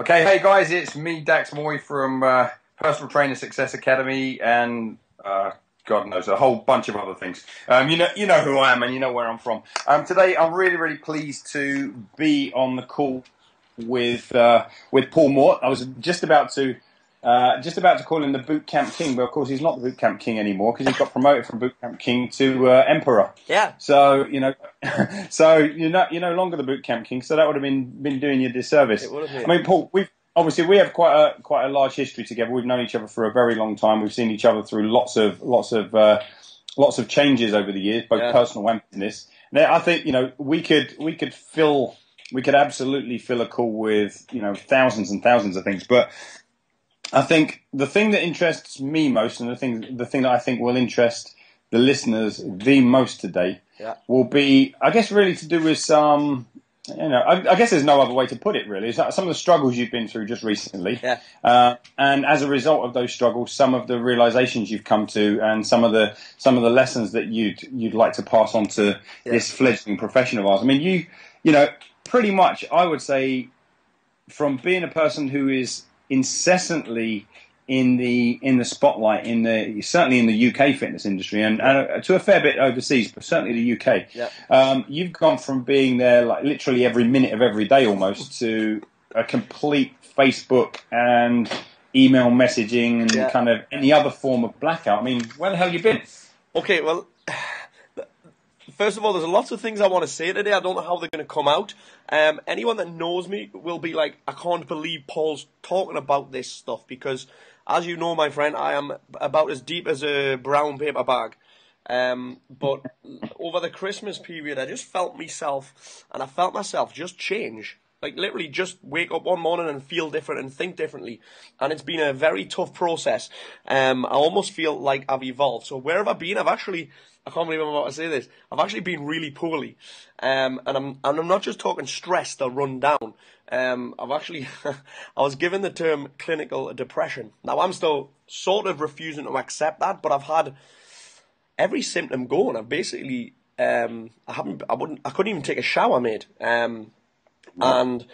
Okay, hey guys, it's me, Dax Moy from uh, Personal Trainer Success Academy, and uh, God knows a whole bunch of other things. Um, you know, you know who I am, and you know where I'm from. Um, today, I'm really, really pleased to be on the call with uh, with Paul Mort. I was just about to uh, just about to call him the Boot Camp King, but of course he's not the Boot Camp King anymore because he got promoted from Boot Camp King to uh, Emperor. Yeah. So you know, so you're not you're no longer the Boot Camp King. So that would have been been doing you a disservice. It would have I mean, Paul, we've obviously we have quite a quite a large history together. We've known each other for a very long time. We've seen each other through lots of lots of uh, lots of changes over the years, both Yeah. personal and business. Now, I think you know we could we could fill we could absolutely fill a call with you know thousands and thousands of things, but I think the thing that interests me most, and the thing the thing that I think will interest the listeners the most today, Yeah. will be, I guess, really to do with some. You know, I, I guess there's no other way to put it. Really, It's like some of the struggles you've been through just recently, Yeah. uh, and as a result of those struggles, some of the realizations you've come to, and some of the some of the lessons that you'd you'd like to pass on to Yeah. this fledgling profession of ours. I mean, you you know, pretty much, I would say, from being a person who is incessantly in the in the spotlight in the certainly in the UK fitness industry and, and to a fair bit overseas, but certainly the UK. Yeah. Um, you've gone from being there like literally every minute of every day almost to a complete Facebook and email messaging and kind of any other form of blackout. I mean, where the hell you been? Okay, well, first of all, there's lots of things I want to say today. I don't know how they're going to come out. Um, anyone that knows me will be like, I can't believe Paul's talking about this stuff because, as you know, my friend, I am about as deep as a brown paper bag. Um, but over the Christmas period, I just felt myself, and I felt myself just change. Like literally, just wake up one morning and feel different and think differently. And it's been a very tough process. Um, I almost feel like I've evolved. So where have I been? I've actually, I can't believe I'm about to say this. I've actually been really poorly. Um, and I'm, and I'm not just talking stressed or run down. Um, I've actually, I was given the term clinical depression. Now I'm still sort of refusing to accept that, but I've had every symptom going. I've basically, um, I haven't, I wouldn't, I couldn't even take a shower, mate. Um, and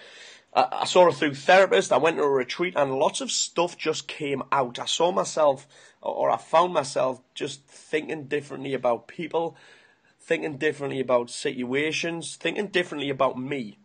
I, I saw it through therapists. I went to a retreat, and lots of stuff just came out. I saw myself, or, or I found myself just thinking differently about people, thinking differently about situations, thinking differently about me.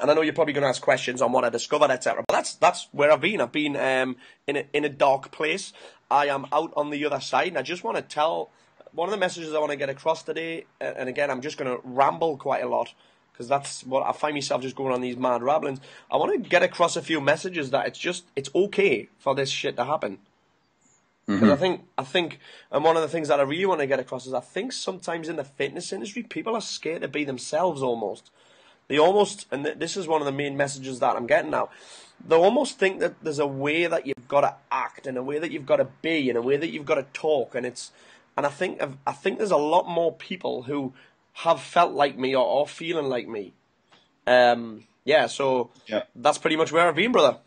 And I know you're probably going to ask questions on what I discovered, etc. But that's that's where I've been. I've been um, in a, in a dark place. I am out on the other side, and I just want to tell one of the messages I want to get across today. And again, I'm just going to ramble quite a lot because that's what I find myself just going on these mad ramblings. I want to get across a few messages that it's just it's okay for this shit to happen. Mm-hmm. Because I think I think, and one of the things that I really want to get across is I think sometimes in the fitness industry, people are scared to be themselves almost. They almost, and th- this is one of the main messages that I'm getting now. They almost think that there's a way that you've got to act, and a way that you've got to be, and a way that you've got to talk, and it's, and I think I think there's a lot more people who have felt like me or are feeling like me. Um, yeah, so Yeah. that's pretty much where I've been, brother.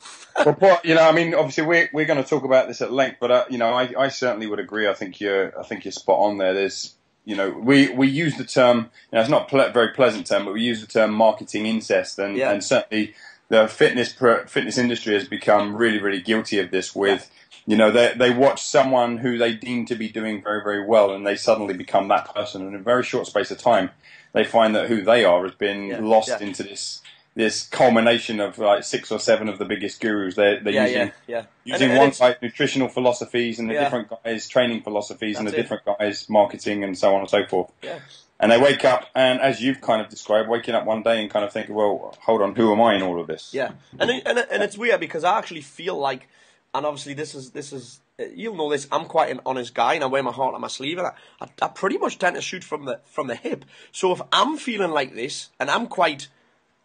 well, you know, I mean, obviously we're we're going to talk about this at length, but uh, you know, I, I certainly would agree. I think you're I think you're spot on there. There's you know, we, we use the term, you know, it's not a ple- very pleasant term, but we use the term marketing incest, and, Yeah. and certainly the fitness pro, fitness industry has become really really guilty of this. With you know, they they watch someone who they deem to be doing very very well, and they suddenly become that person, and in a very short space of time, they find that who they are has been Yeah, lost yeah. into this this culmination of like six or seven of the biggest gurus. They're, they're Yeah, using yeah, yeah. using And- one guy's nutritional philosophies and the different guy's training philosophies and the it. different guy's marketing and so on and so forth. Yeah. And they wake up and, as you've kind of described, waking up one day and kind of thinking, well, hold on, who am I in all of this? Yeah, and it, and it, and it's weird because I actually feel like, and obviously this is this is you'll know this. I'm quite an honest guy, and I wear my heart on my sleeve, and I, I, I pretty much tend to shoot from the from the hip. So if I'm feeling like this, and I'm quite,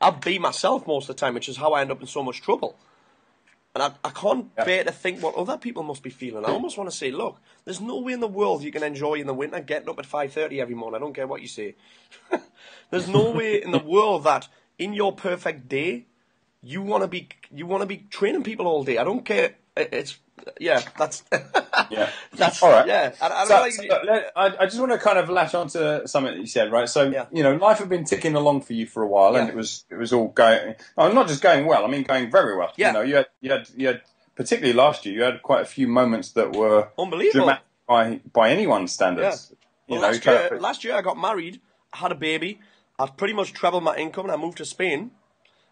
I'll be myself most of the time, which is how I end up in so much trouble. And I, I can't Yeah. bear to think what other people must be feeling. I almost want to say, look, there's no way in the world you can enjoy in the winter getting up at 5.30 every morning. I don't care what you say. there's no way in the world that in your perfect day, you want to be you want to be training people all day. I don't care. It- It's yeah, that's Yeah. that's All right. Yeah, I, I So, don't like. so look, I, I just want to kind of latch on to something that you said, right? So, Yeah. you know, life had been ticking along for you for a while, and it was it was all going. Oh, not just going well. I mean, going very well. Yeah. You know, you had you had you had particularly last year, you had quite a few moments that were Unbelievable. dramatic by by anyone's standards. Yeah. Well, You know, last, year, of- last year I got married, had a baby, I've pretty much trebled my income, and I moved to Spain.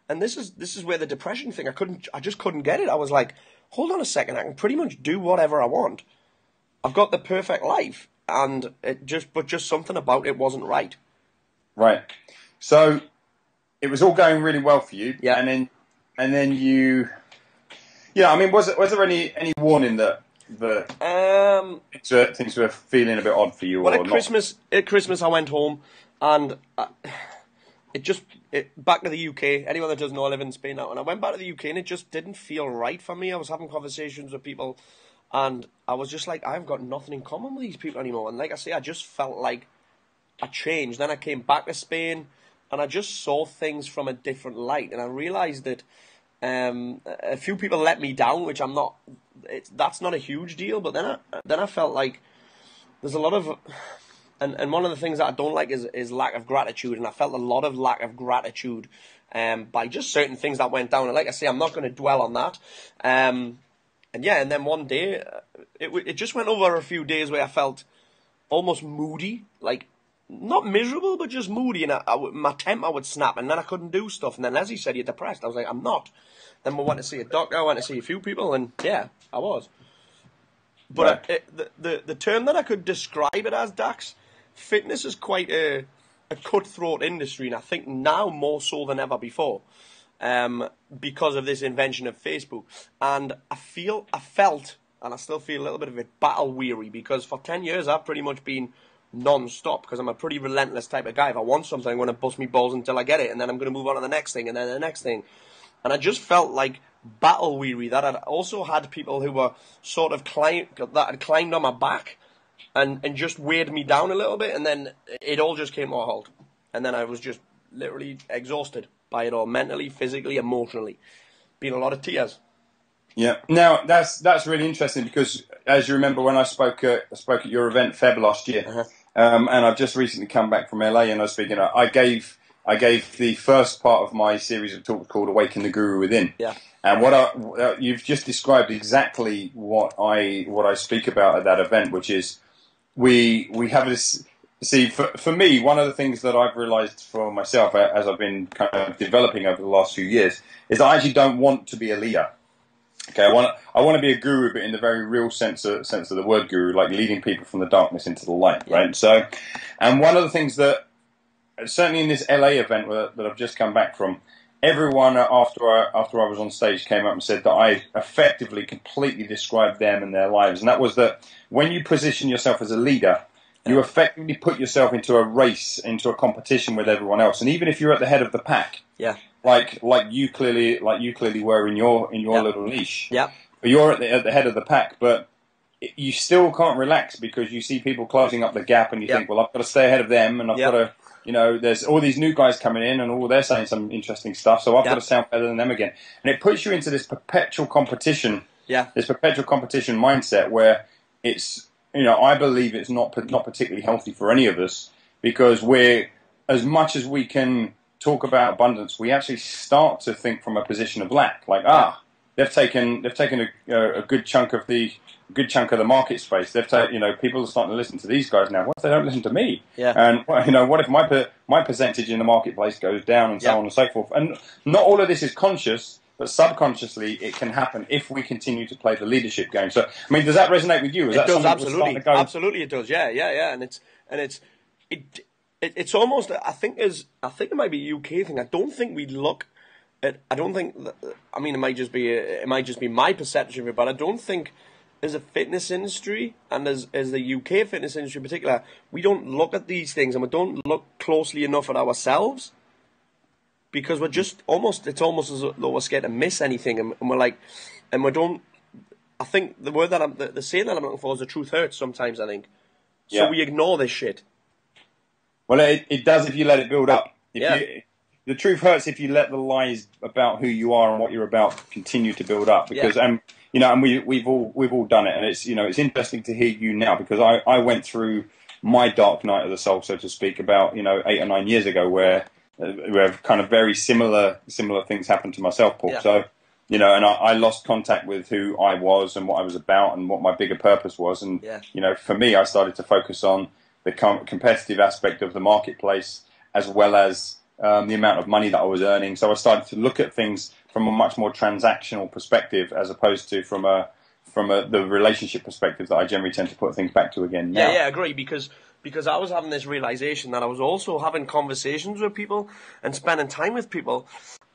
And this is this is where the depression thing. I couldn't. I just couldn't get it. I was like, hold on a second. I can pretty much do whatever I want. I've got the perfect life, and it just but just something about it wasn't right. Right. So it was all going really well for you. Yeah. And then and then you Yeah, I mean was it was there any any warning that that Um, things were, things were feeling a bit odd for you Well, or at not? Christmas, at Christmas, I went home, and I, it just it, back to the UK. Anyone that doesn't know, I live in Spain now, and I went back to the UK, and it just didn't feel right for me. I was having conversations with people, and I was just like, I've got nothing in common with these people anymore. And like I say, I just felt like I changed. Then I came back to Spain, and I just saw things from a different light, and I realised that. Um, a few people let me down, which I'm not. It's, that's not a huge deal, but then I then I felt like there's a lot of and, and one of the things that I don't like is is lack of gratitude, and I felt a lot of lack of gratitude um, by just certain things that went down. And like I say, I'm not going to dwell on that. Um, and yeah, and then one day, uh, it it just went over a few days where I felt almost moody, like not miserable, but just moody, and I, I my temper would snap, and then I couldn't do stuff. And then as he said, "You're depressed." I was like, "I'm not." Then we went to see a doctor. I went to see a few people, and yeah, I was. But Right. uh, it, the, the the term that I could describe it as, Dax, fitness is quite a a cutthroat industry, and I think now more so than ever before, um, because of this invention of Facebook. And I feel, I felt, and I still feel a little bit of it battle weary because for ten years I've pretty much been non-stop because I'm a pretty relentless type of guy. If I want something, I'm going to bust me balls until I get it, and then I'm going to move on to the next thing, and then the next thing. And I just felt like battle weary that I'd also had people who were sort of climb that had climbed on my back and and just weighed me down a little bit, and then it all just came to a halt, and then I was just literally exhausted by it all, mentally, physically, emotionally, been a lot of tears. Yeah. Now that's that's really interesting because as you remember when I spoke at I spoke at your event Feb last year, Uh-huh. um, and I've just recently come back from LA and I was speaking. I gave I gave the first part of my series of talks called "Awaken the Guru Within." Yeah. And what I, uh, you've just described exactly what I what I speak about at that event, which is we we have this. See, for, for me, one of the things that I've realised for myself uh, as I've been kind of developing over the last few years is I actually don't want to be a leader. Okay, I want I want to be a guru, but in the very real sense of, sense of the word guru, like leading people from the darkness into the light, right? So, and one of the things that certainly in this LA event that, that I've just come back from, everyone after I, after I was on stage came up and said that I effectively completely described them and their lives, and that was that when you position yourself as a leader, you effectively put yourself into a race, into a competition with everyone else, and even if you're at the head of the pack, Yeah. like like you clearly like you clearly were in your in your Yeah. little niche, Yeah. you're at the, at the head of the pack, but you still can't relax because you see people closing up the gap, and you Yeah. think, well, I've got to stay ahead of them, and I've Yeah. got to, you know, there's all these new guys coming in, and all they're saying some interesting stuff, so I've Yeah. got to sound better than them again, and it puts you into this perpetual competition, Yeah. this perpetual competition mindset where it's, you know, I believe it's not not particularly healthy for any of us because we're as much as we can talk about abundance, we actually start to think from a position of lack, like ah they've taken they've taken a, a, good chunk of the good chunk of the market space. They've taken you know people are starting to listen to these guys now. What if they don't listen to me? Yeah. And you know what if my per, my percentage in the marketplace goes down and so Yeah. on and so forth. And not all of this is conscious. But subconsciously, it can happen if we continue to play the leadership game. So, I mean, does that resonate with you? Is It that does absolutely, absolutely. It does. Yeah, yeah, yeah. And it's and it's it, it it's almost. I think is I think it might be a UK thing. I don't think we look at. I don't think. I mean, it might just be it might just be my perception of it, but I don't think as a fitness industry and as as the UK fitness industry in particular, we don't look at these things and we don't look closely enough at ourselves because we're just almost it's almost as though we're scared to miss anything and, and we're like and we don't I think the word that I'm the, the saying that I'm looking for is the truth hurts sometimes I think so Yeah. we ignore this shit Well, it, it does if you let it build up. If Yeah. you, the truth hurts if you let the lies about who you are and what you're about continue to build up. Because Yeah. um, you know, and we we've all we've all done it, and it's you know it's interesting to hear you now because I I went through my dark night of the soul, so to speak, about you know eight or nine years ago, where uh, where kind of very similar similar things happened to myself, Paul. Yeah. So you know, and I, I lost contact with who I was and what I was about and what my bigger purpose was, and Yeah. you know, for me, I started to focus on the com- competitive aspect of the marketplace as well as um, the amount of money that I was earning. So I started to look at things from a much more transactional perspective as opposed to from a from a, the relationship perspective that I generally tend to put things back to again now. Yeah, yeah, I agree because because I was having this realization that I was also having conversations with people and spending time with people,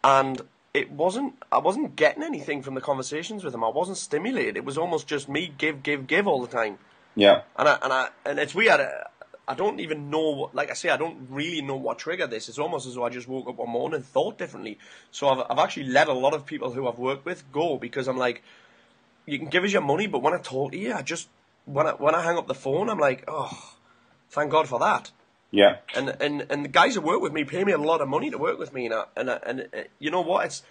and it wasn't I wasn't getting anything from the conversations with them. I wasn't stimulated. It was almost just me give, give, give all the time, Yeah. and I and I and it's weird. I, don't even know. What, like I say, I don't really know what triggered this. It's almost as though I just woke up one morning and thought differently. So I've I've actually let a lot of people who I've worked with go because I'm like, you can give us your money, but when I talk to you, I just when I when I hang up the phone, I'm like, oh, thank God for that. Yeah. And and and the guys who work with me pay me a lot of money to work with me, and I, and I, and uh, you know what? It's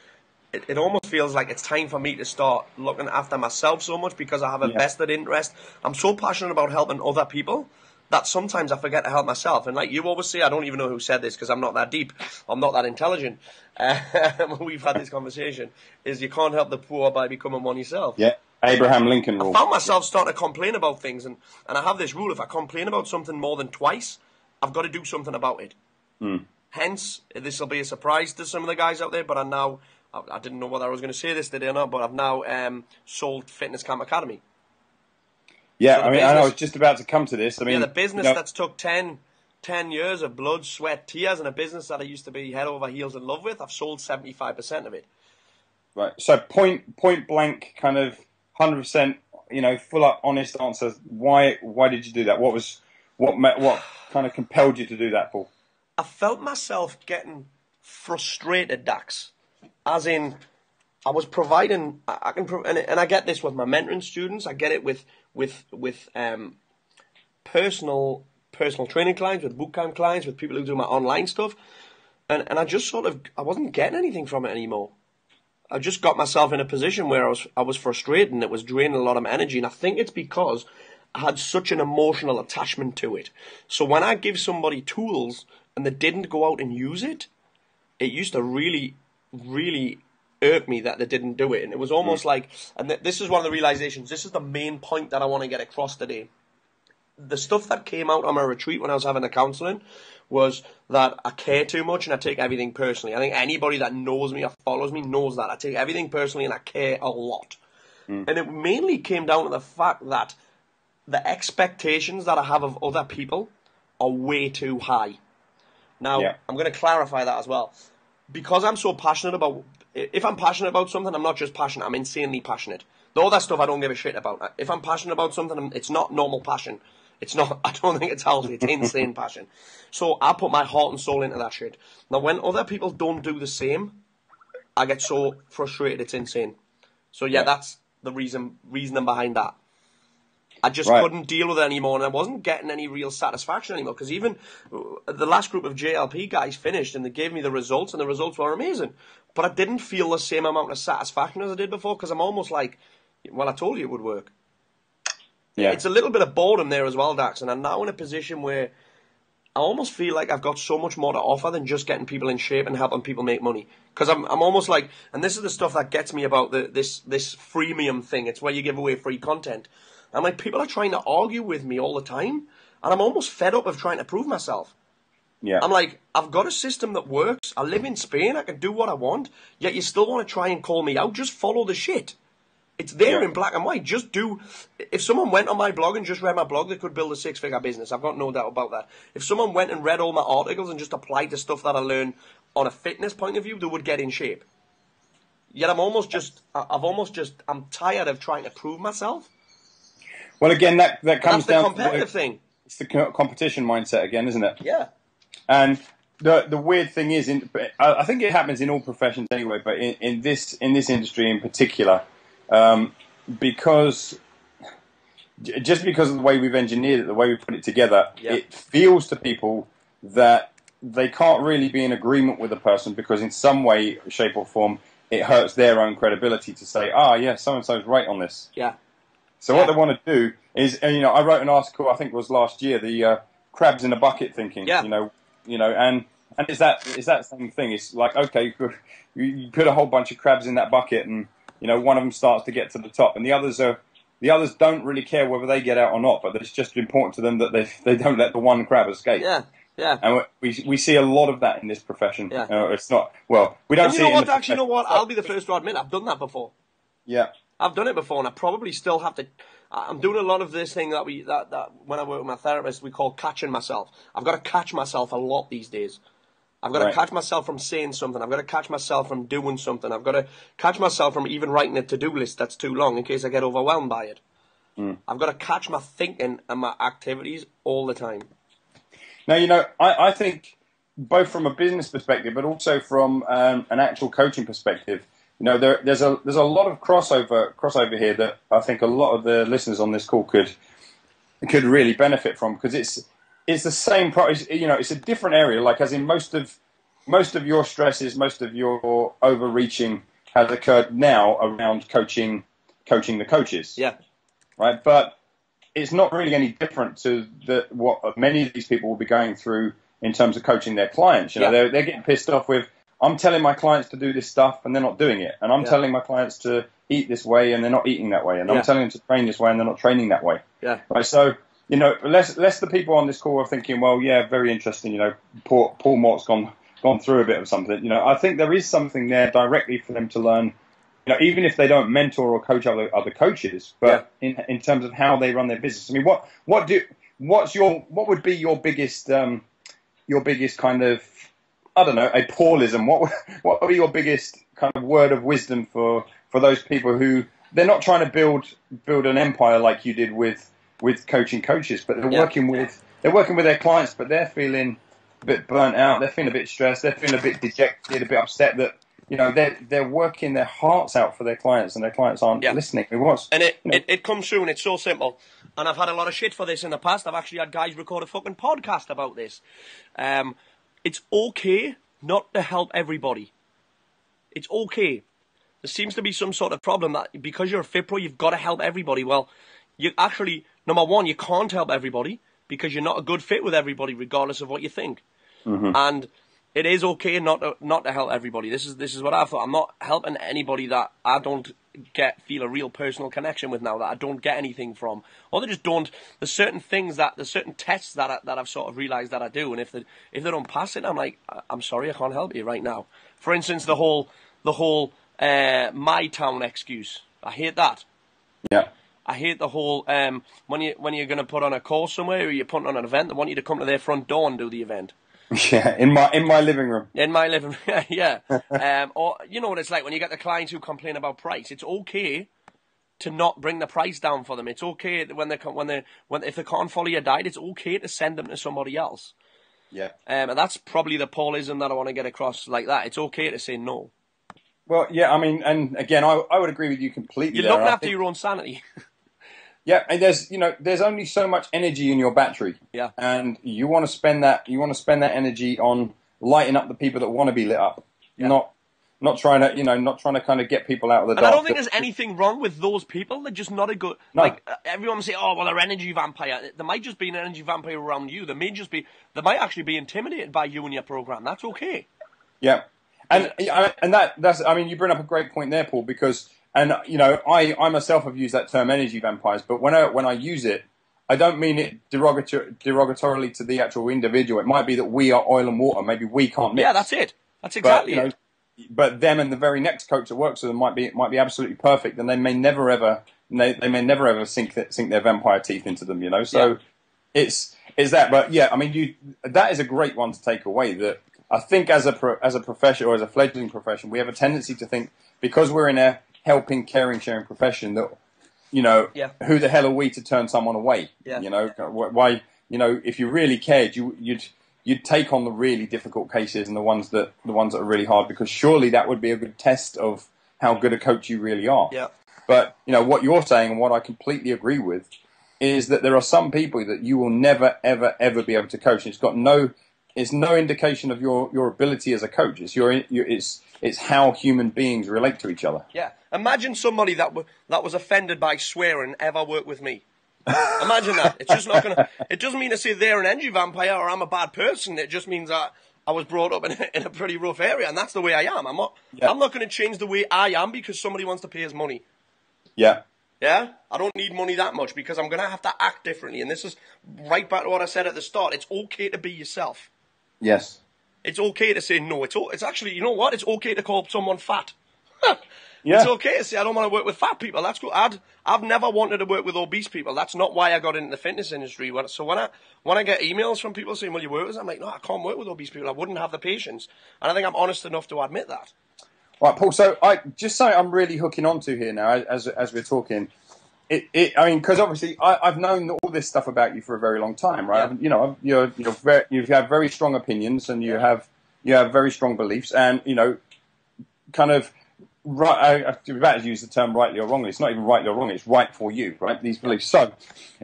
it, it almost feels like it's time for me to start looking after myself so much because I have a Yeah. vested interest. I'm so passionate about helping other people that sometimes I forget to help myself. And like you always say, I don't even know who said this because I'm not that deep. I'm not that intelligent. Um, we've had this conversation. Is you can't help the poor by becoming one yourself. Yeah. Abraham Lincoln rule. I found myself starting to complain about things, and, and I have this rule: if I complain about something more than twice, I've got to do something about it. Hence, this will be a surprise to some of the guys out there, but I now I, I didn't know whether I was going to say this today or not, but I've now um, sold Fitness Camp Academy. Yeah, so I mean, I was just about to come to this. I mean, Yeah, the business you know, that's took 10, 10 years of blood, sweat, tears, and a business that I used to be head over heels in love with, I've sold seventy five percent of it. Right. So point point blank, kind of hundred percent, you know, full up, honest answer. Why why did you do that? What was what what kind of compelled you to do that, Paul? I felt myself getting frustrated, Dax. As in, I was providing. I, can, and I get this with my mentoring students. I get it with with with um, personal personal training clients, with bootcamp clients, with people who do my online stuff, and and I just sort of I wasn't getting anything from it anymore. I just got myself in a position where I was I was frustrated and it was draining a lot of my energy, and I think it's because I had such an emotional attachment to it. So when I give somebody tools and they didn't go out and use it, it used to really, really irk me that they didn't do it. And it was almost hmm. like, and th- this is one of the realizations. This is the main point that I want to get across today. The stuff that came out on my retreat when I was having the counselling was that I care too much and I take everything personally. I think anybody that knows me or follows me knows that I take everything personally and I care a lot. Hmm. And it mainly came down to the fact that the expectations that I have of other people are way too high. Now, Yeah. I'm going to clarify that as well. Because I'm so passionate about, if I'm passionate about something, I'm not just passionate, I'm insanely passionate. The other stuff I don't give a shit about. If I'm passionate about something, it's not normal passion. It's not, I don't think it's healthy, it's insane passion. So I put my heart and soul into that shit. Now, when other people don't do the same, I get so frustrated, it's insane. So yeah, Yeah. that's the reason, reasoning behind that. I just Right. couldn't deal with it anymore, and I wasn't getting any real satisfaction anymore. Because even uh, the last group of GLP guys finished, and they gave me the results, and the results were amazing. But I didn't feel the same amount of satisfaction as I did before. Because I'm almost like, well, I told you it would work. Yeah. It's a little bit of boredom there as well, Dax, and I'm now in a position where I almost feel like I've got so much more to offer than just getting people in shape and helping people make money. Because I'm, I'm almost like, and this is the stuff that gets me about the, this, this freemium thing. It's where you give away free content. I'm like, people are trying to argue with me all the time, and I'm almost fed up of trying to prove myself. yeah. I'm like, I've got a system that works. I live in Spain. I can do what I want. Yet you still want to try and call me out. Just follow the shit. It's there Yeah. in black and white. Just do. If someone went on my blog and just read my blog, they could build a six-figure business. I've got no doubt about that. If someone went and read all my articles and just applied the stuff that I learned on a fitness point of view, they would get in shape. Yet I'm almost just. I've almost just. I'm tired of trying to prove myself. Well, again, that that comes That's the down competitive to the, thing. it's the competition mindset again, isn't it? Yeah. And the the weird thing is, in, I think it happens in all professions anyway, but in, in this in this industry in particular, um, because just because of the way we've engineered it, the way we put it together, Yeah. it feels to people that they can't really be in agreement with a person because in some way, shape, or form, it hurts their own credibility to say, ah, yeah, so and so's right on this. Yeah. So Yeah. what they want to do is, and, you know, I wrote an article, I think it was last year, the uh, crabs in a bucket thinking. Yeah. You know, you know, and and is that is that same thing? It's like okay, you, could- you, you put a whole bunch of crabs in that bucket, and you know, one of them starts to get to the top, and the others are. The others don't really care whether they get out or not, but it's just important to them that they they don't let the one crab escape. Yeah. Yeah. And we we see a lot of that in this profession. Yeah. Uh, it's not well. We don't And you know what? Actually, you know what? I'll be the first to admit I've done that before. Yeah. I've done it before, and I probably still have to. I'm doing a lot of this thing that we that, that when I work with my therapist we call catching myself. I've got to catch myself a lot these days. I've got to catch myself from saying something. I've got to catch myself from doing something. I've got to catch myself from even writing a to-do list that's too long in case I get overwhelmed by it. I've got to catch my thinking and my activities all the time. Now, you know, I, I think both from a business perspective, but also from um, an actual coaching perspective, you know, there, there's a there's a lot of crossover crossover here that I think a lot of the listeners on this call could could really benefit from because it's it's the same pro- it's, you know it's a different area like as in most of most of your stresses most of your overreaching has occurred now around coaching coaching the coaches Yeah, right? But it's not really any different to the, what many of these people will be going through in terms of coaching their clients. You know, Yeah. they're, they're getting pissed off with, I'm telling my clients to do this stuff and they're not doing it. And I'm Yeah. telling my clients to eat this way and they're not eating that way. And Yeah. I'm telling them to train this way and they're not training that way. yeah, Right. So, you know, less, less the people on this call are thinking, well, yeah, very interesting. You know, Paul, Paul Mort's gone, gone through a bit of something. You know, I think there is something there directly for them to learn you know, even if they don't mentor or coach other other coaches, but in in terms of how they run their business. I mean, what what do what's your what would be your biggest um, your biggest kind of I don't know a Paulism? What would, what would be your biggest kind of word of wisdom for for those people who they're not trying to build build an empire like you did with with coaching coaches, but they're Yeah. working with they're working with their clients, but they're feeling a bit burnt out. They're feeling a bit stressed. They're feeling a bit dejected, a bit upset that you know they're they're working their hearts out for their clients, and their clients aren't Yeah. listening. It was, and it, you know, it it comes through, and it's so simple. And I've had a lot of shit for this in the past. I've actually had guys record a fucking podcast about this. Um, it's okay not to help everybody. It's okay. There seems to be some sort of problem that because you're a fit pro, you've got to help everybody. Well, you actually, number one, you can't help everybody because you're not a good fit with everybody, regardless of what you think. Mm-hmm. And it is okay not to, not to help everybody. This is this is what I thought. I'm not helping anybody that I don't get feel a real personal connection with now. That I don't get anything from, or they just don't. There's certain things that there's certain tests that I, that I've sort of realised that I do, and if they if they don't pass it, I'm like, "I- I'm sorry, I can't help you right now. For instance, the whole the whole uh, my town excuse. I hate that. yeah, I hate the whole um, when you when you're going to put on a course somewhere or you're putting on an event, they want you to come to their front door and do the event. yeah, in my in my living room. In my living room, yeah. um, or you know what it's like when you get the clients who complain about price. It's okay to not bring the price down for them. It's okay when they come, when they when if they can't follow your diet, it's okay to send them to somebody else. Yeah. Um, and that's probably the Paulism that I want to get across like that. It's okay to say no. Well, yeah, I mean, and again, I, I would agree with you completely. You're there. looking after think- your own sanity. Yeah, and there's you know there's only so much energy in your battery. Yeah. And you want to spend that you want to spend that energy on lighting up the people that want to be lit up, Yeah. not not trying to you know not trying to kind of get people out of the And dark. I don't think there's anything wrong with those people. They're just not a good. No. Like uh, everyone say, "Oh, well, they're energy vampire." There might just be an energy vampire around you. They may just be. They might actually be intimidated by you and your program. That's okay. Yeah, and and that that's I mean you bring up a great point there, Paul, because and you know I I myself have used that term energy vampires, but when I when I use it, I don't mean it derogator, derogatorily to the actual individual. It might be that we are oil and water. Maybe we can't mix. Yeah, that's it. That's but exactly you know, it. but them and the very next coach that works with them might be might be absolutely perfect, and they may never ever they, they may never ever sink th- sink their vampire teeth into them. You know, so Yeah. it's it's that. But yeah, I mean, you that is a great one to take away. That I think as a pro, as a profession or as a fledgling profession, we have a tendency to think because we're in a helping, caring, sharing profession that you know Yeah. who the hell are we to turn someone away? Yeah. You know wh- why you know if you really cared, you you'd you'd take on the really difficult cases and the ones that the ones that are really hard because surely that would be a good test of how good a coach you really are. Yeah. But you know what you're saying and what I completely agree with is that there are some people that you will never ever ever be able to coach. It's got no it's no indication of your, your ability as a coach. It's your, your it's it's how human beings relate to each other. Yeah. Imagine somebody that w- that was offended by swearing ever work with me. Imagine that. It's just not gonna. It doesn't mean to say they're an energy vampire or I'm a bad person. It just means that I was brought up in a, in a pretty rough area, and that's the way I am. I'm not. Yeah. I'm not going to change the way I am because somebody wants to pay his money. Yeah. Yeah, I don't need money that much because I'm going to have to act differently. And this is right back to what I said at the start. It's okay to be yourself. Yes. It's okay to say no. It's it's actually, you know what? It's okay to call someone fat. Yeah. It's okay to say I don't want to work with fat people. That's cool. I'd, I've never wanted to work with obese people. That's not why I got into the fitness industry. When- So when I when I get emails from people saying, "Will you work with?" us?" I'm like, "No, I can't work with obese people. I wouldn't have the patience." And I think I'm honest enough to admit that. Right, Paul. So I just something I'm really hooking onto here now as as we're talking. It, it I mean, because obviously I, I've known all this stuff about you for a very long time, right? Yeah. You know, you're you're very, you have very strong opinions and you have you have very strong beliefs, and you know, kind of right. I, I'm about to use the term rightly or wrongly. It's not even rightly or wrongly. It's right for you, right? These beliefs. So,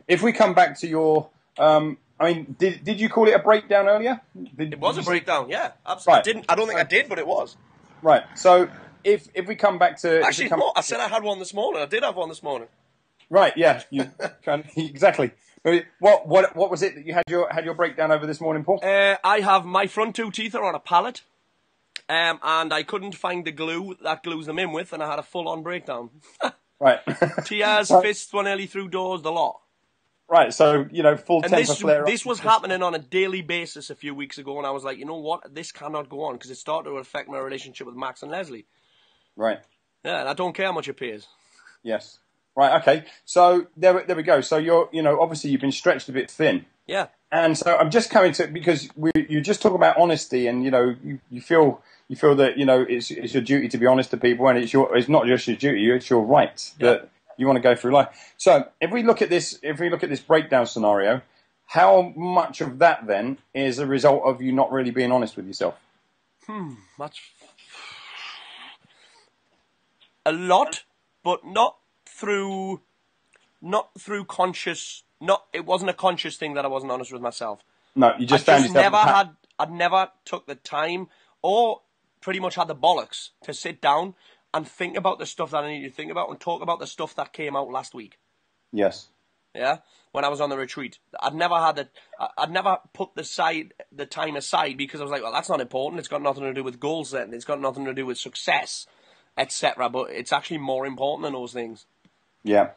if we come back to your, um, I mean, did did you call it a breakdown earlier? Did, It was a breakdown, yeah. Absolutely. I Right. didn't. I don't think I did, but it was. Right. So if if we come back to Actually, come- no. I said I had one this morning. I did have one this morning. Right, yeah, you kind of, exactly. What what what was it that you had your had your breakdown over this morning, Paul? Uh, I have my front two teeth are on a pallet, um, and I couldn't find the glue that glues them in with, and I had a full-on breakdown. Right, Tears, So- fists, one early through doors, the lot. right. So you know, full And temper this flare. this was happening on a daily basis a few weeks ago, and I was like, you know what, this cannot go on because it started to affect my relationship with Max and Leslie. Right. Yeah, and I don't care how much it pays. Yes. Right. Okay. So there there we go. So you're you know obviously you've been stretched a bit thin. Yeah, And so I'm just coming to because we, you just talk about honesty, and you know you, you feel you feel that you know it's it's your duty to be honest to people, and it's your it's not just your duty, it's your right that you want to go through life. So if we look at this, if we look at this breakdown scenario, how much of that then is a result of you not really being honest with yourself? Hmm, that's a lot, but not through, not through conscious. Not it wasn't a conscious thing that I wasn't honest with myself. No, you just I just never ha- had. I'd never took the time, or pretty much had the bollocks to sit down and think about the stuff that I needed to think about and talk about the stuff that came out last week. Yes. Yeah, when I was on the retreat, I'd never had the. I'd never put the side the time aside because I was like, well, that's not important. It's got nothing to do with goals. setting. It's got nothing to do with success, etc. But it's actually more important than those things. Yeah.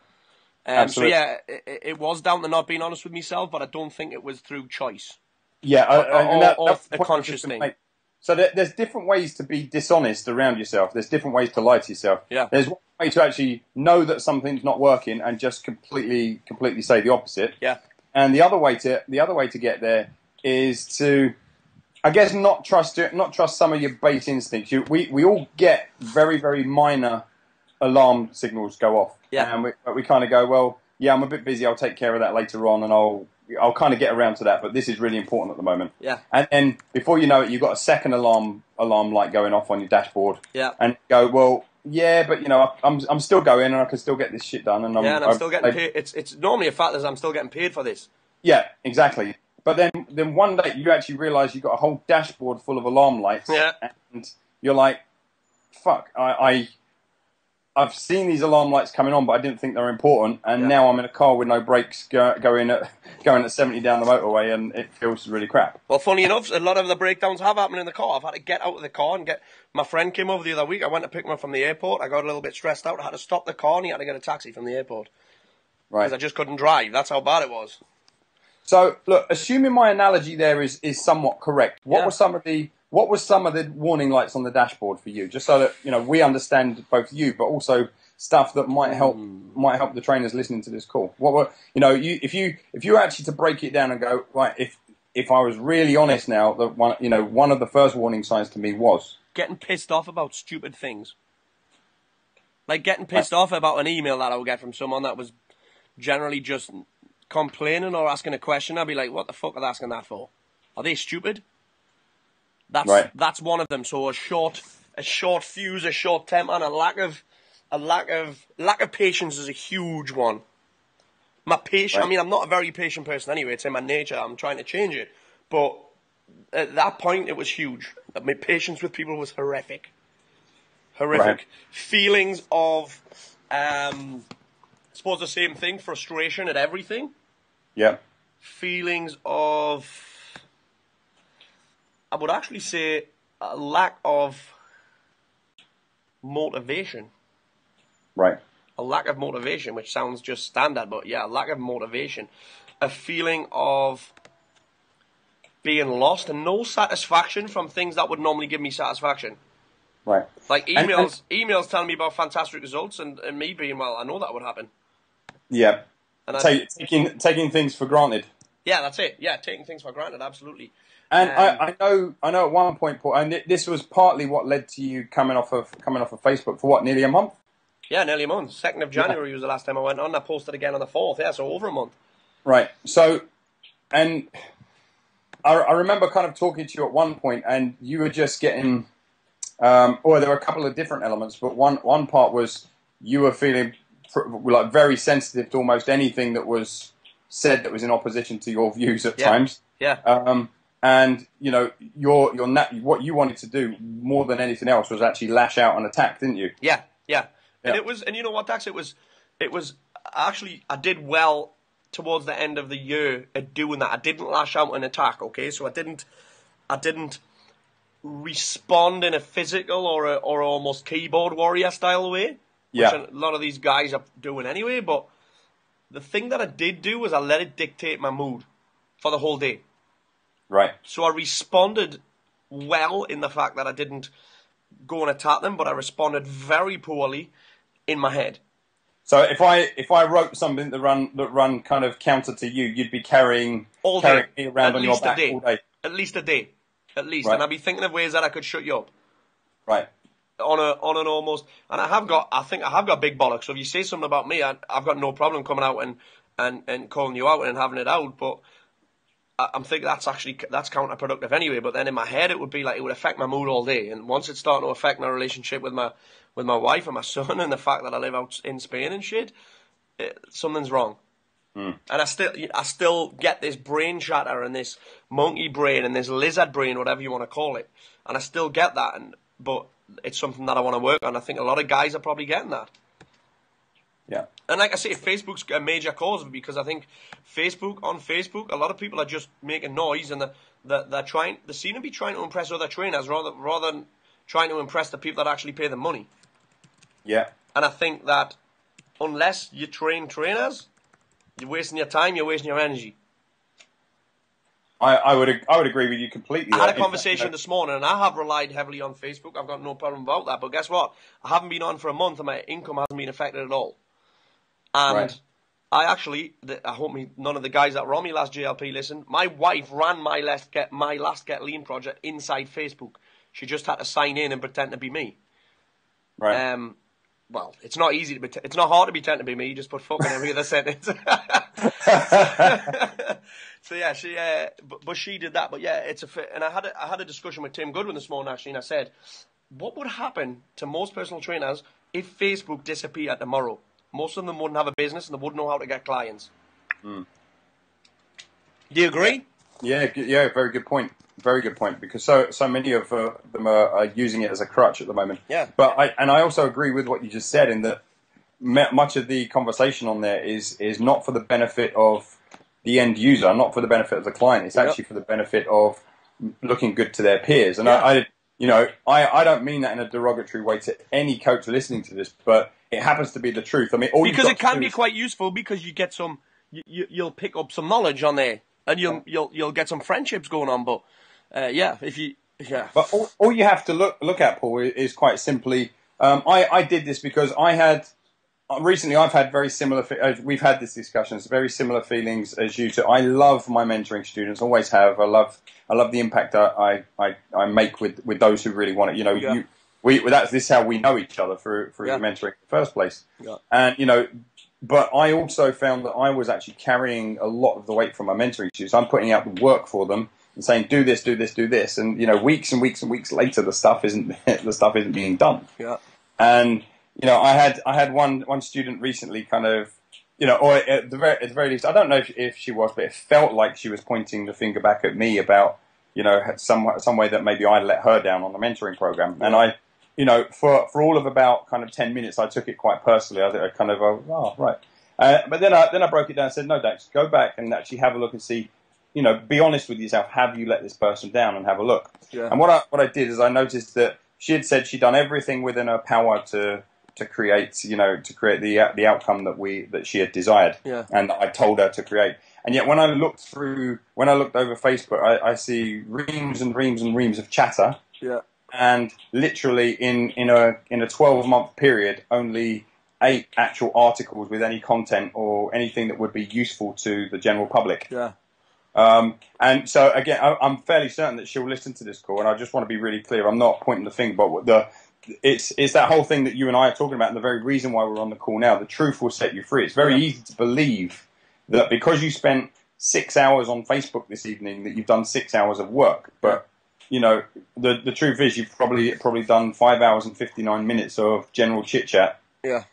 Um, so yeah, it, it was down to not being honest with myself, but I don't think it was through choice. Yeah, I- I- or- that- or a the point I was conscious thing. make. So there, there's different ways to be dishonest around yourself. There's different ways to lie to yourself. Yeah. There's one way to actually know that something's not working and just completely, completely say the opposite. Yeah, And the other way to the other way to get there is to, I guess, not trust not trust some of your base instincts. You, we we all get very very minor alarm signals go off. Yeah. And we, we kind of go, well, yeah, I'm a bit busy. I'll take care of that later on, and I'll I'll kind of get around to that. But this is really important at the moment. yeah, And then before you know it, you've got a second alarm alarm light going off on your dashboard, yeah. and go, well, yeah, but you know, I'm I'm still going, and I can still get this shit done, and I'm, Yeah, and I'm I've- still getting I- paid. It's it's normally a fact that I'm still getting paid for this. Yeah, exactly. But then, then one day you actually realise you've got a whole dashboard full of alarm lights, Yeah. and you're like, "Fuck!" I, I I've seen these alarm lights coming on, but I didn't think they were important, and Yeah. now I'm in a car with no brakes, go, going at going at 70 down the motorway, and it feels really crap. Well, funny enough, a lot of the breakdowns have happened in the car. I've had to get out of the car and get. My friend came over the other week. I went to pick him up from the airport. I got a little bit stressed out. I had to stop the car and he had to get a taxi from the airport because I just couldn't drive. That's how bad it was. So, look, assuming my analogy there is is somewhat correct, what Yeah. were some of the what were some of the warning lights on the dashboard for you, just so that you know we understand both you, but also stuff that might help hmm. might help the trainers listening to this call. What were you know you if you if you were actually to break it down and go right if if I was really honest now that one you know one of the first warning signs to me was Getting pissed off about stupid things. Like getting pissed off about an email that I would get from someone that was generally just complaining or asking a question. I'd be like, what the fuck are they asking that for? Are they stupid? That's Right. that's one of them. So a short a short fuse, a short temper, and a lack of a lack of lack of patience is a huge one. My patience. I mean, I'm not a very patient person anyway. It's in my nature. I'm trying to change it, but at that point, it was huge. My patience with people was horrific. horrific. Right. Feelings of, um, I suppose the same thing, frustration at everything. Yeah. Feelings of, I would actually say, a lack of motivation. Right. a lack of motivation, which sounds just standard, but yeah, a lack of motivation, a feeling of being lost and no satisfaction from things that would normally give me satisfaction. Right. Like And- and- emails, emails telling me about fantastic results, and, and me being well, I know that would happen. Yeah. And I, Ta- taking taking things for granted. yeah, that's it. Yeah, taking things for granted, absolutely. And Um, I, I know, I know. At one point, Paul, and this was partly what led to you coming off of coming off of Facebook for what nearly a month. Yeah, nearly a month. Second of January was the last time I went on. I posted again on the fourth. Yeah, so over a month. Right. So, and I, I remember kind of talking to you at one point, and you were just getting, um, or there were a couple of different elements, but one one part was you were feeling pr- like very sensitive to almost anything that was said that was in opposition to your views at Yeah. times. Yeah, Um, and you know, your your nat- what you wanted to do more than anything else was actually lash out and attack, didn't you? Yeah, yeah. And Yeah. it was, and you know what, Dax? It was, it was actually I did well towards the end of the year at doing that. I didn't lash out and attack. Okay, so I didn't, I didn't respond in a physical or a, or almost keyboard warrior style way. Yeah. Which a lot of these guys are doing anyway. But the thing that I did do was I let it dictate my mood for the whole day. Right. So I responded well in the fact that I didn't go and attack them, but I responded very poorly in my head. So if I if I wrote something that run that run kind of counter to you, you'd be carrying All carrying day. me around At on your back day. all day. At least a day. At least. Right. And I'd be thinking of ways that I could shut you up. Right. On a on an almost and I have got I think I have got big bollocks. So if you say something about me, I, I've got no problem coming out and, and, and calling you out and having it out. But I'm thinking that's actually that's counterproductive anyway. But then in my head, it would be like it would affect my mood all day. And once it's starting to affect my relationship with my with my wife and my son, and the fact that I live out in Spain and shit, it, something's wrong. Hmm. And I still, I still get this brain chatter and this monkey brain and this lizard brain, whatever you want to call it. And I still get that, and but it's something that I want to work on. I think a lot of guys are probably getting that. Yeah. And like I say, Facebook's a major cause of it because I think Facebook on Facebook, a lot of people are just making noise and they're, they're, they're trying, they seem to be trying to impress other trainers rather rather than trying to impress the people that actually pay the money. Yeah. And I think that unless you train trainers, you're wasting your time, you're wasting your energy. I, I would I would agree with you completely. I had a conversation fact, this morning, and I have relied heavily on Facebook. I've got no problem about that. But guess what? I haven't been on for a month, and my income hasn't been affected at all. And Right. I actually, I hope me, none of the guys that were on me last GLP listen. My wife ran my last get my last get lean project inside Facebook. She just had to sign in and pretend to be me. Right. Um, well, it's not easy to be. It's not hard to pretend to be me. You just put fucking every other sentence. so yeah, she. Uh, but, but she did that. But yeah, it's a. fi- And I had a, I had a discussion with Tim Goodwin this morning actually, and I said, what would happen to most personal trainers if Facebook disappeared tomorrow? Most of them wouldn't have a business and they wouldn't know how to get clients. Hmm. Do you agree? yeah. Yeah. Very good point. Very good point. Because so so many of uh, them are, are using it as a crutch at the moment. Yeah. But I and I also agree with what you just said in that much of the conversation on there is is not for the benefit of the end user, not for the benefit of the client. It's Yep. actually for the benefit of looking good to their peers. And Yeah. I, I, you know, I, I don't mean that in a derogatory way to any coach listening to this, but it happens to be the truth. I mean, all because it can be is- quite useful because you get some you, you'll pick up some knowledge on there and you'll you'll you'll get some friendships going on but uh, yeah if you yeah But all, all you have to look look at, Paul, is, quite simply. Um, I, I did this because I had uh, recently. I've had very similar. we've had this discussions. Very similar feelings as you. So I love my mentoring students. Always have. I love. I love the impact I I, I, I make with, with those who really want it. You know, Yeah. you, we that's this is how we know each other through through Yeah. mentoring in the first place. Yeah. And you know, but I also found that I was actually carrying a lot of the weight from my mentoring students. I'm putting out the work for them and saying, "Do this, do this, do this," and you know, weeks and weeks and weeks later, the stuff isn't the stuff isn't being done. yeah And you know, I had I had one one student recently, kind of, you know, or at the very at the very least, I don't know if, if she was, but it felt like she was pointing the finger back at me about, you know, some some way that maybe I let her down on the mentoring program, and I. you know, for for all of about kind of ten minutes, I took it quite personally. I, I kind of, oh, oh right. Uh, but then I then I broke it down and said, no, Dax, go back and actually have a look and see. You know, be honest with yourself. Have you let this person down? And have a look. Yeah. And what I what I did is I noticed that she had said she'd done everything within her power to to create, you know, to create the the outcome that we that she had desired, Yeah. and I told her to create. And yet, when I looked through, when I looked over Facebook, I, I see reams and reams and reams of chatter, Yeah. And literally in in a in a twelve month period, only eight actual articles with any content or anything that would be useful to the general public. Yeah. Um, and so again, I, I'm fairly certain that she'll listen to this call, and I just want to be really clear. I'm not pointing the finger, but the it's it's that whole thing that you and I are talking about, and the very reason why we're on the call now. The truth will set you free. It's very Yeah. easy to believe that because you spent six hours on Facebook this evening, that you've done six hours of work, but you know the the truth is you've probably probably done five hours and fifty nine minutes of general chit chat Yeah.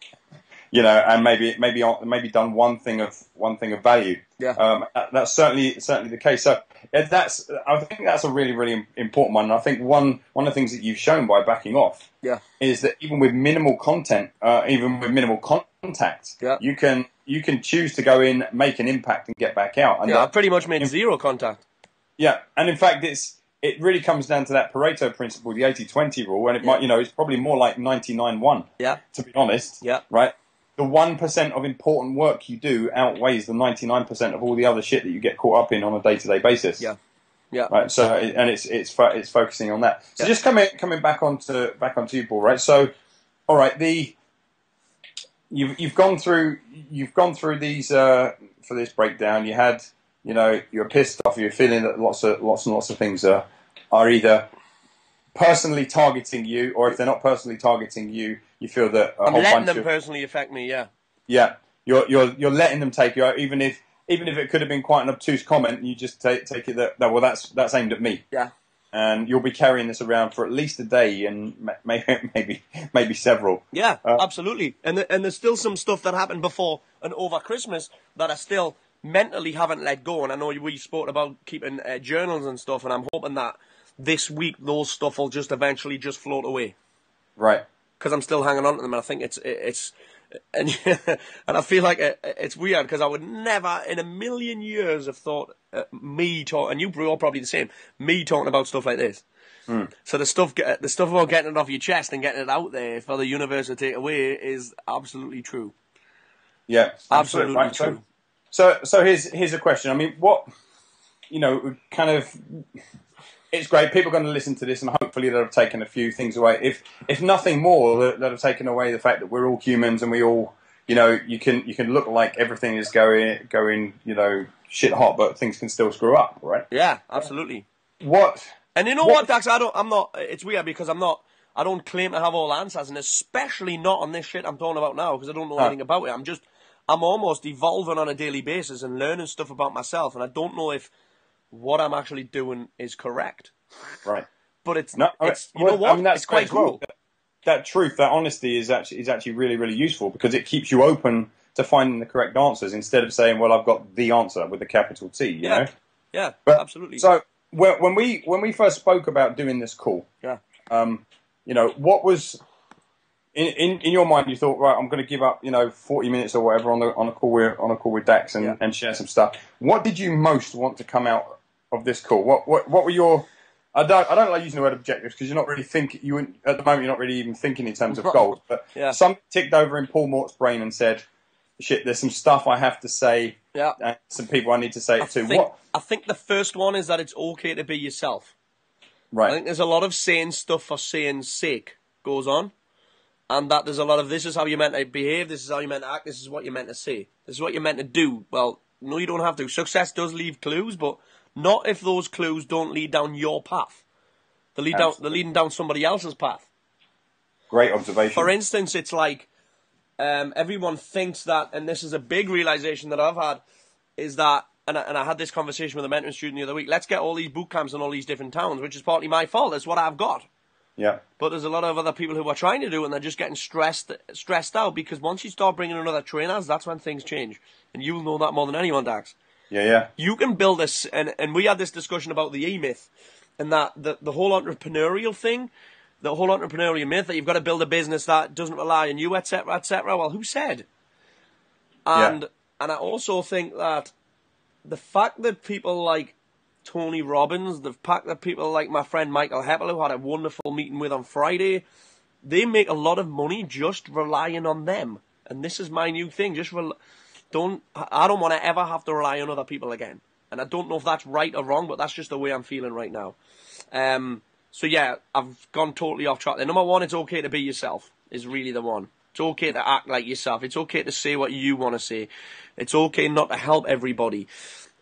you know, and maybe maybe maybe done one thing of one thing of value. Yeah. Um, that's certainly certainly the case. So that's I think that's a really really important one. And I think one one of the things that you've shown by backing off Yeah. is that even with minimal content, uh, even with minimal contact, Yeah. you can you can choose to go in, make an impact, and get back out. And Yeah. I that- pretty much made zero contact. yeah, and in fact, it's it really comes down to that Pareto principle, the 80-20 rule, and it Yeah. might you know it's probably more like 99-1 Yeah. to be honest. Yeah. Right? The 1% of important work you do outweighs the 99% of all the other shit that you get caught up in on a day to day basis. Yeah. Yeah. Right. So, and it's, it's, it's focusing on that. So Yeah. just coming, coming back onto, back onto you, Paul, right? So, all right, the, you've, you've gone through, you've gone through these, uh, for this breakdown. You had, you know, you're pissed off. You're feeling that lots of, lots and lots of things are, are either personally targeting you, or if they're not personally targeting you, you feel that a I'm whole letting bunch them of personally affect me. Yeah. yeah, you're you're you're letting them take you out, even if even if it could have been quite an obtuse comment. You just take take it that, that well, that's that's aimed at me, Yeah. and you'll be carrying this around for at least a day and maybe maybe maybe several. Yeah, Uh, absolutely. And the, and there's still some stuff that happened before and over Christmas that I still mentally haven't let go. And I know we spoke about keeping uh, journals and stuff, and I'm hoping that this week those stuff will just eventually just float away Right. because I'm still hanging on to them. And I think it's it, it's and and I feel like it, it's weird because I would never in a million years have thought uh, me talking and you were all probably the same me talking about stuff like this. So the stuff the stuff about getting it off your chest and getting it out there for the universe to take away is absolutely true. Yeah. Absolutely Right. true. So so here's here's a question. I mean, what you know, kind of. It's great. People are going to listen to this, and hopefully they'll have taken a few things away. If if nothing more, that that have taken away the fact that we're all humans and we all, you know, you can you can look like everything is going going, you know, shit hot, but things can still screw up, right? Yeah, absolutely. What? And you know What- what, Dax? I don't. I'm not. It's weird because I'm not. I don't claim to have all answers, and especially not on this shit I'm talking about now because I don't know anything about it. I'm just. I'm almost evolving on a daily basis and learning stuff about myself, and I don't know if what I'm actually doing is correct. Right. But it's. No, I- it's you well, know what? I mean, that's it's quite great as well. cool. That truth, that honesty, is actually is actually really really useful because it keeps you open to finding the correct answers instead of saying, "Well, I've got the answer with a capital T." You Yeah. know. Yeah, But- absolutely. So when, when we when we first spoke about doing this call, yeah. um, you know, what was in, in, in your mind? You thought, right, I'm going to give up, you know, 40 minutes or whatever on the on a call with on a call with Dax and, Yeah. and share some stuff. What did you most want to come out of this call? What what what were your I don't I don't like using the word objectives because you're not really thinking you at the moment you're not really even thinking in terms of goals. But Yeah. some ticked over in Paul Mort's brain and said, "Shit, there's some stuff I have to say." Yeah. And some people I need to say I it to. think, What? I think the first one is that it's okay to be yourself. Right. I think there's a lot of saying stuff for saying's sake goes on, and that there's a lot of this is how you're meant to behave, this is how you're meant to act, this is what you're meant to say, this is what you're meant to do. Well, no, you don't have to. Success does leave clues, but not if those clues don't lead down your path. They lead down, they're leading down somebody else's path. Great observation. For instance, it's like um, everyone thinks that, and this is a big realization that I've had, is that, and I, and I had this conversation with a mentoring student the other week. Let's get all these boot camps in all these different towns, which is partly my fault. That's what I've got. Yeah. But there's a lot of other people who are trying to do it, and they're just getting stressed stressed out because once you start bringing in other trainers, that's when things change. And you'll know that more than anyone, Dax. Yeah. Yeah. You can build this, and, and we had this discussion about the E myth, and that the, the whole entrepreneurial thing the whole entrepreneurial myth that you've got to build a business that doesn't rely on you, etc., etc. Well, who said? And Yeah. and I also think that the fact that people like Tony Robbins, the fact that people like my friend Michael Heppell, who had a wonderful meeting with on Friday, they make a lot of money just relying on them. And this is my new thing. Just rel- don't. I don't want to ever have to rely on other people again. And I don't know if that's right or wrong, but that's just the way I'm feeling right now. Um, so yeah, I've gone totally off track. The number one, it's okay to be yourself. Is really the one. It's okay to act like yourself. It's okay to say what you want to say. It's okay not to help everybody.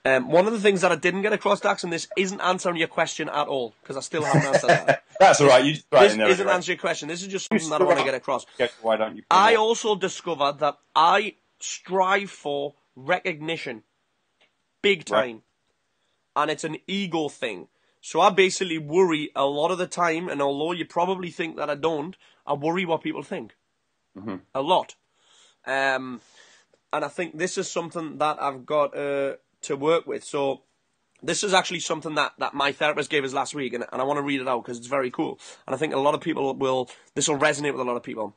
Um, one of the things that I didn't get across, Dax, and this isn't answering your question at all, because I still haven't answered that. That's all right. You just write this there. isn't anyway. answering your question. This is just something that I want to get across. Okay, Why don't you? I also discovered that I strive for recognition, big Right. time, and it's an ego thing. So I basically worry a lot of the time, and although you probably think that I don't, I worry what people think Mm-hmm. a lot. Um, and I think this is something that I've got uh, to work with. So this is actually something that, that my therapist gave us last week, and, and I want to read it out because it's very cool. And I think a lot of people will, this will resonate with a lot of people.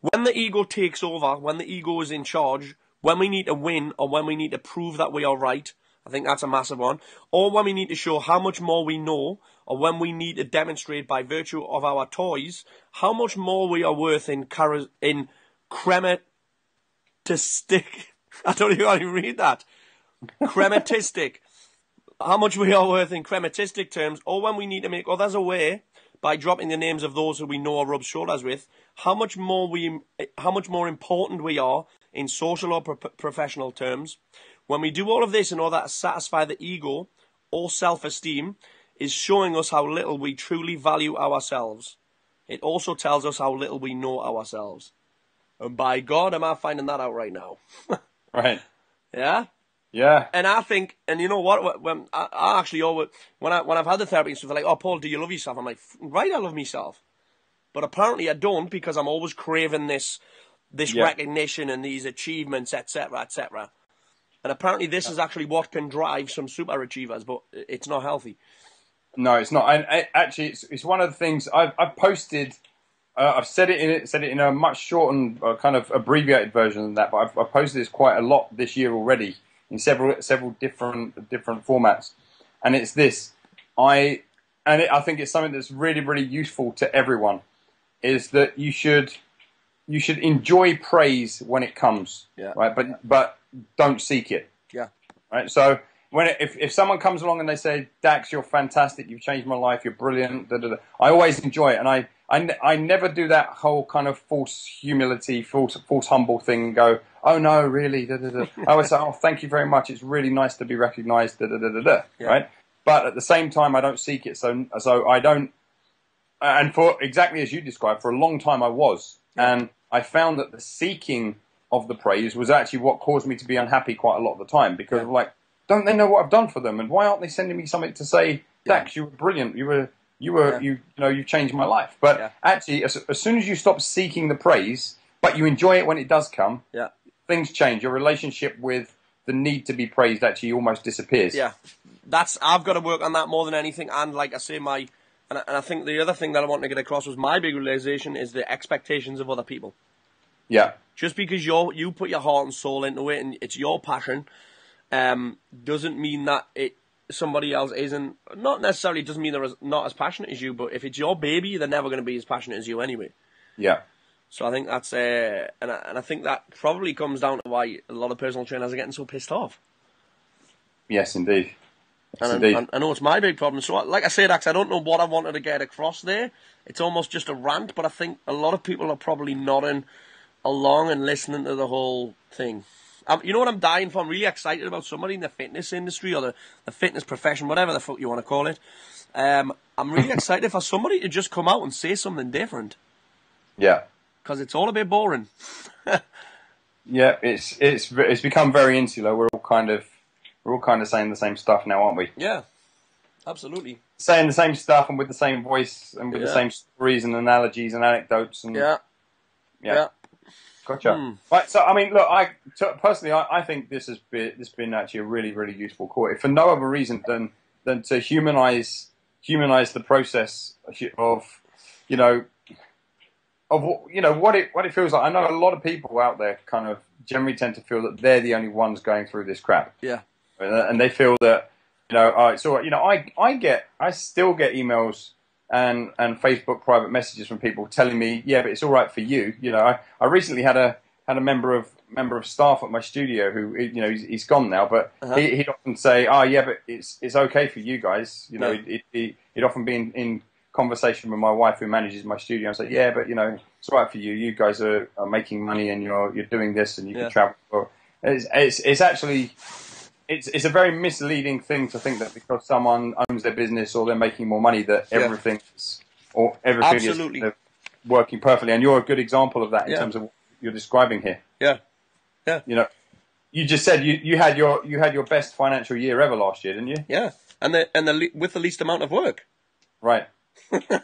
When the ego takes over, when the ego is in charge, when we need to win or when we need to prove that we are right, I think that's a massive one. Or when we need to show how much more we know, or when we need to demonstrate by virtue of our toys how much more we are worth in chari- in chrematistic. I don't even read that. Chrematistic. how much we are worth in chrematistic terms, or when we need to make others aware by dropping the names of those who we know or rub shoulders with, how much more we, how much more important we are in social or pro- professional terms. When we do all of this in order to satisfy the ego or self-esteem, is showing us how little we truly value ourselves. It also tells us how little we know ourselves. And by God, am I finding that out right now? Right. yeah? Yeah. And I think, and you know what? When I, I actually always, when I when I've had the therapy and stuff, they're like, "Oh, Paul, do you love yourself?" I'm like, "Right, I love myself," but apparently I don't because I'm always craving this this Yeah. recognition and these achievements, etc., etc. And apparently, this is actually what can drive some super achievers, but it's not healthy. No, it's not. And actually, it's, it's one of the things I've, I've posted. Uh, I've said it in it, said it in a much shortened, uh, kind of abbreviated version than that. But I've, I've posted this quite a lot this year already in several several different different formats. And it's this. I and it, I think it's something that's really really useful to everyone. Is that you should you should enjoy praise when it comes, Yeah. right? But but don't seek it Yeah, right? So when it, if if someone comes along and they say, "Dax, you're fantastic. You've changed my life. You're brilliant," da, da, da, I always enjoy it, and I, I I never do that whole kind of false humility, false false humble thing, and go, "Oh no, really?" Da, da, da. I always say, "Oh, thank you very much. It's really nice to be recognised." Da, da, da, da, da, Yeah. Right? But at the same time, I don't seek it. So so I don't. And for exactly as you described, for a long time I was, and I found that the seeking of the praise was actually what caused me to be unhappy quite a lot of the time because Yeah. like don't they know what I've done for them and why aren't they sending me something to say Dax you were brilliant you were you were Yeah. you, you know you've changed my life but Yeah. actually as, as soon as you stop seeking the praise but you enjoy it when it does come yeah, things change your relationship with the need to be praised actually almost disappears yeah. That's I've got to work on that more than anything. And like I say, my and I, and I think the other thing that I want to get across was my big realization is the expectations of other people. yeah just because you you put your heart and soul into it and it's your passion, um, doesn't mean that it somebody else isn't. Not necessarily doesn't mean they're not as passionate as you, but if it's your baby, they're never going to be as passionate as you anyway. yeah So I think that's uh, and I, and I think that probably comes down to why a lot of personal trainers are getting so pissed off. yes indeed yes, And indeed I, I know it's my big problem. So, like I said, Dax, I don't know what I wanted to get across there. It's almost just a rant, but I think a lot of people are probably nodding along and listening to the whole thing. Um, you know what I'm dying for? I'm really excited about somebody in the fitness industry or the, the fitness profession, whatever the fuck you want to call it. Um, I'm really excited for somebody to just come out and say something different yeah because it's all a bit boring. yeah it's it's it's become very insular we're all kind of we're all kind of saying the same stuff now aren't we Yeah, absolutely. saying the same stuff and with the same voice and with the same stories and analogies and anecdotes and Yeah, yeah, yeah. gotcha. Hmm. Right, so I mean, look, I t- personally, I, I think this has been this has been actually a really really useful course for no other reason than than to humanize humanize the process of you know, of what you know what it what it feels like. I know a lot of people out there kind of generally tend to feel that they're the only ones going through this crap, Yeah. and they feel that you know, all right, you know, I I get I still get emails and and Facebook private messages from people telling me, yeah, but it's all right for you. You know, I, I recently had a had a member of member of staff at my studio who you know he's, he's gone now, but Uh-huh. he, he'd often say, oh yeah, but it's it's okay for you guys. You know, Yeah. it, it, he'd often be in, in conversation with my wife who manages my studio and say, yeah, but you know, it's right for you. You guys are, are making money and you're you're doing this and you Yeah. can travel. It's, it's it's actually it's it's a very misleading thing to think that because someone owns their business or they're making more money that Yeah. everything's or everything Absolutely. is working perfectly. And you're a good example of that in Yeah. terms of what you're describing here. Yeah. Yeah. You know, you just said you, you had your you had your best financial year ever last year, didn't you? Yeah. And the and the with the least amount of work. Right.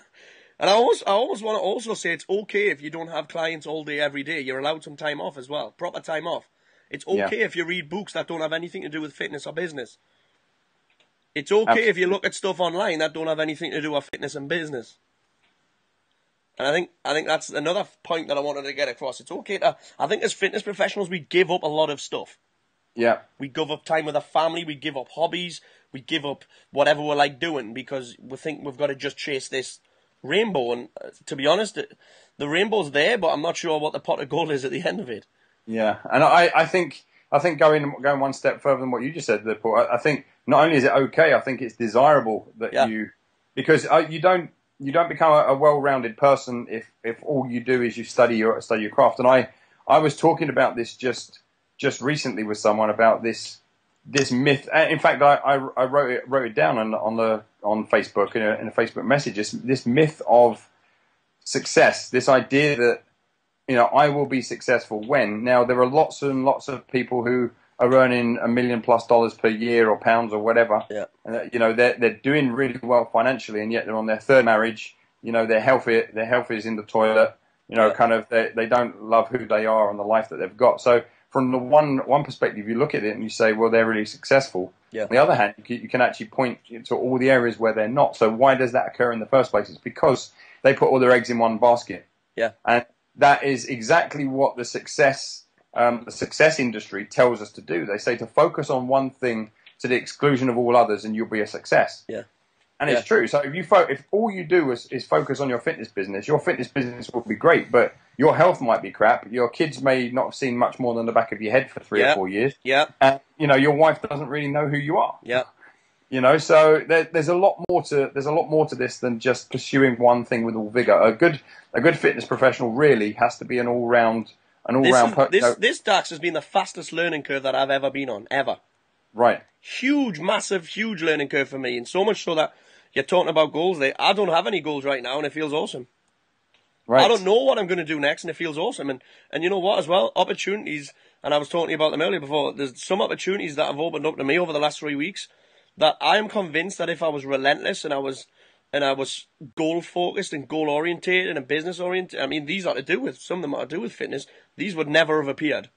And I always, I always want to also say it's okay if you don't have clients all day every day. You're allowed some time off as well, proper time off. It's Yeah. okay if you read books that don't have anything to do with fitness or business. It's okay if you look at stuff online that don't have anything to do with fitness and business. And I think I think that's another point that I wanted to get across. It's okay to I think as fitness professionals we give up a lot of stuff. Yeah. We give up time with our family. We give up hobbies. We give up whatever we're like doing because we think we've got to just chase this rainbow. And uh, to be honest, it- the rainbow's there, but I'm not sure what the pot of gold is at the end of it. Yeah, and I, I think I think going going one step further than what you just said, Paul. I, I think not only is it okay, I think it's desirable that Yeah. you because uh, you don't you don't become a, a well-rounded person if if all you do is you study your study your craft. And I I was talking about this just just recently with someone about this this myth. uh, In fact, I, I, wrote it wrote it down on on the on Facebook in a, in a Facebook message. This, this myth of success, this idea that you know, I will be successful when. Now, there are lots and lots of people who are earning a million plus dollars per year or pounds or whatever. Yeah. And, uh, you know, they're, they're doing really well financially and yet they're on their third marriage. You know, their health, their health is in the toilet. You know, Yeah. kind of, they, they don't love who they are and the life that they've got. So from the one, one perspective, you look at it and you say, well, they're really successful. Yeah. On the other hand, you can, you can actually point to all the areas where they're not. So why does that occur in the first place? It's because they put all their eggs in one basket. Yeah. And that is exactly what the success um, the success industry tells us to do. They say to focus on one thing to the exclusion of all others, and you'll be a success. Yeah. And it's true. So if you fo- if all you do is, is focus on your fitness business, your fitness business will be great, but your health might be crap. Your kids may not have seen much more than the back of your head for three Yeah. or four years, Yeah, and you know your wife doesn't really know who you are. yeah, You know, so there, there's a lot more to there's a lot more to this than just pursuing one thing with all vigor. A good a good fitness professional really has to be an all round an all this, round. is, per- this, this Dax has been the fastest learning curve that I've ever been on, ever. right. Huge, massive, huge learning curve for me, and so much so that you're talking about goals. There, I don't have any goals right now, and it feels awesome. Right. I don't know what I'm going to do next, and it feels awesome. And and you know what as well, opportunities. And I was talking to you about them earlier before. There's some opportunities that have opened up to me over the last three weeks that I am convinced that if I was relentless and I was and I was goal focused and goal orientated and business oriented, I mean these are to do with some of them are to do with fitness. These would never have appeared.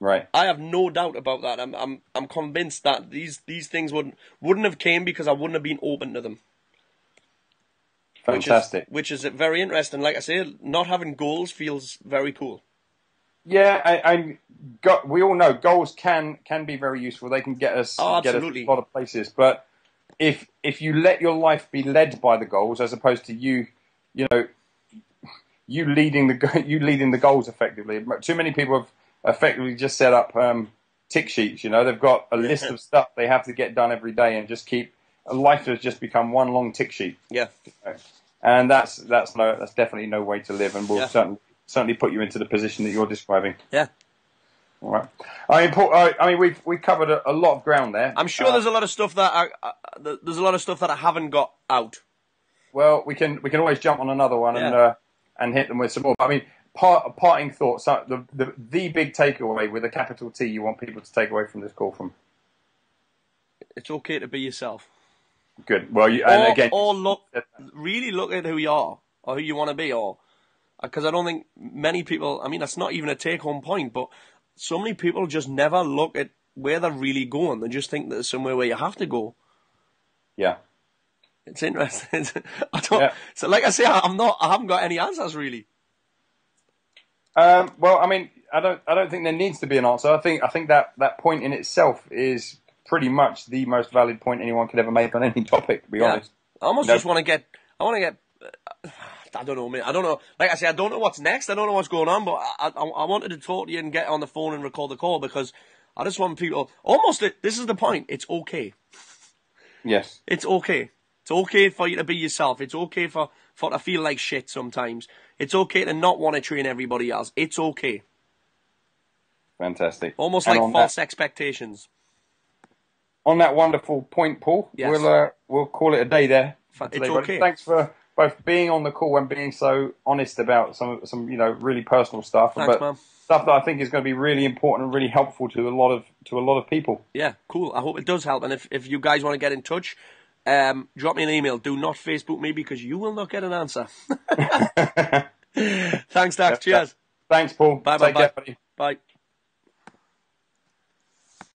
Right. I have no doubt about that. I'm I'm I'm convinced that these these things wouldn't wouldn't have came because I wouldn't have been open to them. Which Fantastic. is, which is very interesting. Like I say, not having goals feels very cool. Yeah, I, I got. We all know goals can can be very useful. They can get us Oh, get us a lot of places. But if if you let your life be led by the goals as opposed to you, you know, you leading the you leading the goals effectively. Too many people have effectively just set up um, tick sheets. You know, they've got a list of stuff they have to get done every day and just keep. Life has just become one long tick sheet, Yeah. and that's that's no that's definitely no way to live, and will Yeah. certainly certainly put you into the position that you're describing. Yeah. All right. I mean, Paul, I, mean, we've we covered a, a lot of ground there. I'm sure Uh, there's a lot of stuff that I, th- there's a lot of stuff that I haven't got out. well, we can we can always jump on another one and uh, and hit them with some more. I mean, part, parting thoughts. Uh, the, the the big takeaway with a capital T you want people to take away from this call from. It's okay to be yourself. Good. Well, you, and or, again, or look, really look at who you are or who you want to be, or uh, because I don't think many people. I mean, that's not even a take-home point, but so many people just never look at where they're really going. They just think that there's somewhere where you have to go. yeah, It's interesting. I don't. Yeah. So, like I say, I'm not. I haven't got any answers really. Um, well, I mean, I don't, I don't think there needs to be an answer. I think, I think that that point in itself is pretty much the most valid point anyone could ever make on any topic. To be Yeah. honest. I almost No. just want to get. I want to get. uh, I don't know, man. I don't know. Like I say, I don't know what's next. I don't know what's going on, but I, I, I wanted to talk to you and get on the phone and record the call because I just want people. Almost. This is the point. It's okay. Yes. It's okay. It's okay for you to be yourself. It's okay for, for to feel like shit sometimes. It's okay to not want to train everybody else. It's okay. Fantastic. Almost And like false That, expectations. on that wonderful point, Paul, Yes. we'll uh, we'll call it a day there. It's today, buddy. okay. Thanks for both being on the call and being so honest about some some you know really personal stuff, Thanks, but man. stuff that I think is going to be really important and really helpful to a lot of to a lot of people. Yeah, cool. I hope it does help. And if, if you guys want to get in touch, um, drop me an email. Do not Facebook me because you will not get an answer. Thanks, Dax. Cheers. Thanks, Paul. Bye, bye, bye. Bye.